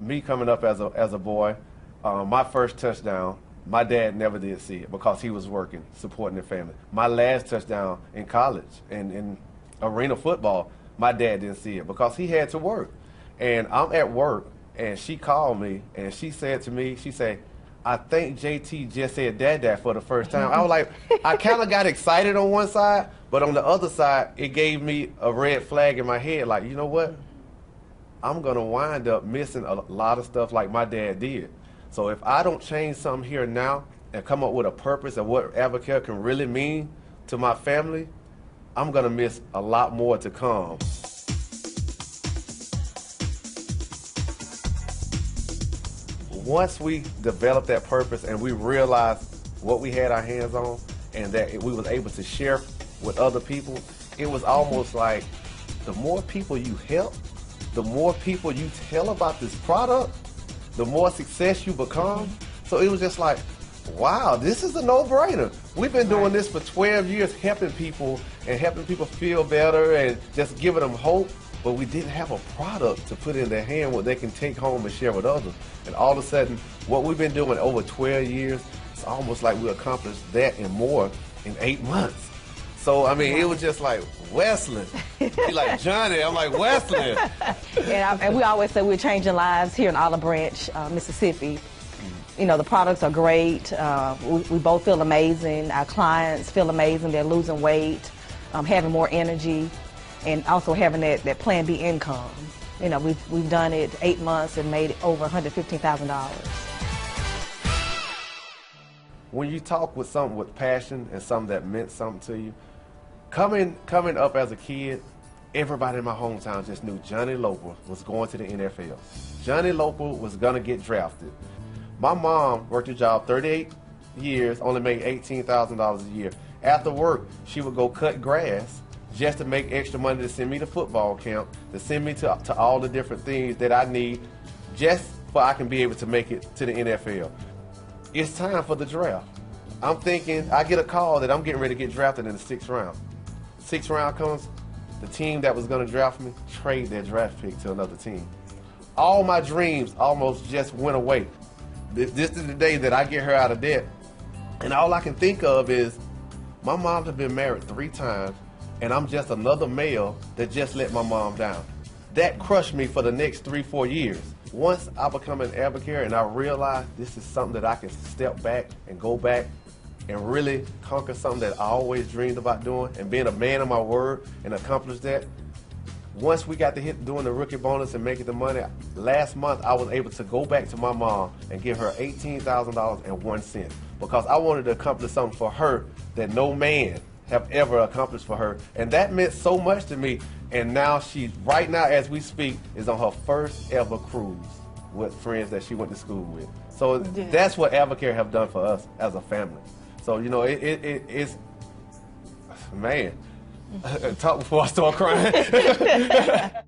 me coming up as a as a boy, uh, my first touchdown, my dad never did see it because he was working, supporting the family. My last touchdown in college in, in arena football, my dad didn't see it because he had to work. And I'm at work, and she called me, and she said to me, she said, I think JT just said dad dad for the first time. I was like, I kind of got excited on one side, but on the other side, it gave me a red flag in my head. Like, you know what? I'm going to wind up missing a lot of stuff like my dad did. So if I don't change something here now and come up with a purpose of what Advocare can really mean to my family, I'm going to miss a lot more to come. Once we developed that purpose and we realized what we had our hands on and that we was able to share with other people, it was almost like the more people you help, the more people you tell about this product, the more success you become. So it was just like, wow, this is a no-brainer. We've been doing this for 12 years, helping people and helping people feel better and just giving them hope. But we didn't have a product to put in their hand where they can take home and share with others. And all of a sudden, what we've been doing over 12 years, it's almost like we accomplished that and more in eight months. So I mean, it was just like Weslynne. He like Johnny. I'm like Weslynne. and, I, and, we always say we're changing lives here in Olive Branch, uh, Mississippi. You know, the products are great. Uh, we, we, both feel amazing. Our clients feel amazing. They're losing weight, um, having more energy, and also having that, that Plan B income. You know, we've, we've done it eight months and made over $115,000 when you talk with something with passion and something that meant something to you, coming coming up as a kid, everybody in my hometown just knew Johnny Loper was going to the NFL. Johnny Loper was gonna get drafted. My mom worked a job 38 years, only made $18,000 a year. After work, she would go cut grass just to make extra money to send me to football camp, to send me to, to all the different things that I need just for I can be able to make it to the NFL. It's time for the draft. I'm thinking, I get a call that I'm getting ready to get drafted in the sixth round sixth round comes, the team that was going to draft me trade their draft pick to another team. All my dreams almost just went away. This, this is the day that I get her out of debt. And all I can think of is my mom has been married three times, and I'm just another male that just let my mom down. That crushed me for the next three, four years. Once I become an advocate and I realize this is something that I can step back and go back and really conquer something that I always dreamed about doing and being a man of my word and accomplish that. Once we got to hit doing the rookie bonus and making the money, last month I was able to go back to my mom and give her $18,000 and one cent because I wanted to accomplish something for her that no man have ever accomplished for her. And that meant so much to me. And now she, right now as we speak, is on her first ever cruise with friends that she went to school with. So yeah. that's what Advocare have done for us as a family. So you know, it, it, it it's man. Talk before I start crying.